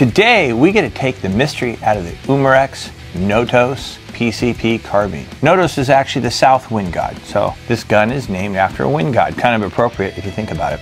Today, we get to take the mystery out of the Umarex Notos PCP carbine. Notos is actually the south wind god, so this gun is named after a wind god. Kind of appropriate if you think about it.